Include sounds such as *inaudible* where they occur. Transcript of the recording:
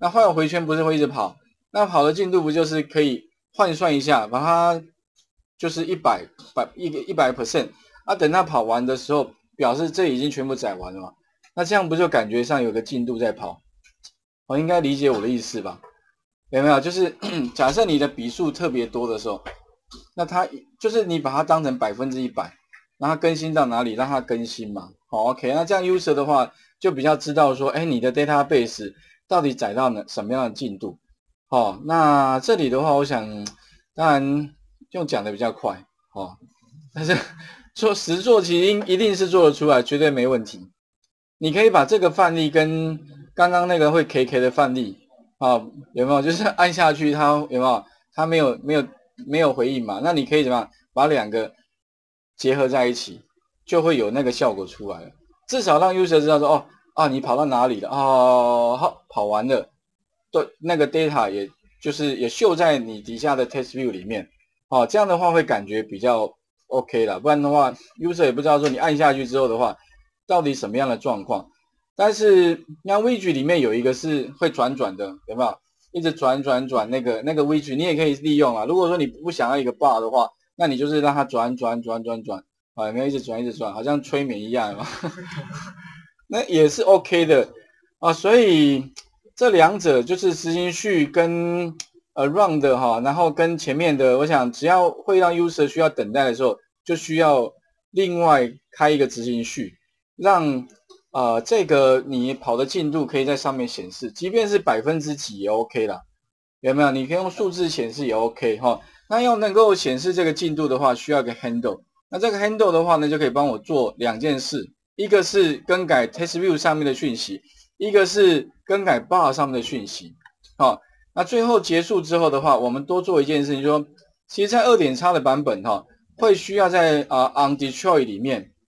那换回圈不是会一直跑？那跑的进度不就是可以换算一下，把它就是一百百一个一百 percent 啊？等它跑完的时候，表示这已经全部载完了嘛？那这样不就感觉上有个进度在跑？我应该理解我的意思吧？有没有？就是 *clears throat* 假设你的笔数特别多的时候，那它就是你把它当成百分之一百，让它更新到哪里，让它更新嘛。好，OK，那这样 user 的话就比较知道说，哎，你的 database 到底载到哪什么样的进度？好，那这里的话，我想当然用讲的比较快，哦，但是 *laughs* 做实做其实一定是做得出来，绝对没问题。你可以把这个范例跟刚刚那个会 KK 的范例。啊，有没有？就是按下去，它有没有？它没有，没有，没有回应嘛？那你可以怎么样？把两个结合在一起，就会有那个效果出来了。至少让 user 知道说，哦，啊，你跑到哪里了？哦，好，跑完了，对，那个 data 也就是也秀在你底下的 test view 里面。哦，这样的话会感觉比较 OK 了。不然的话，user 也不知道说你按下去之后的话，到底什么样的状况。但是，那 widget 里面有一个是会转转的，有没有？一直转转转那个那个 widget，你也可以利用啊。如果说你不想要一个 bar 的话，那你就是让它转转转转转，啊，有没有一直转一直转，好像催眠一样嘛？*laughs* 那也是 OK 的啊。所以这两者就是执行序跟 around 哈，然后跟前面的，我想只要会让 user 需要等待的时候，就需要另外开一个执行序，让。啊，这个你跑的进度可以在上面显示，即便是百分之几也 OK 啦，有没有？你可以用数字显示也 OK 哈。那要能够显示这个进度的话，需要一个 handle。那这个 handle 的话呢，就可以帮我做两件事，一个是更改 test view 上面的讯息，一个是更改 bar 上面的讯息。好，那最后结束之后的话，我们多做一件事情，就说，其实在二点叉的版本哈，会需要在啊 on destroy 里面。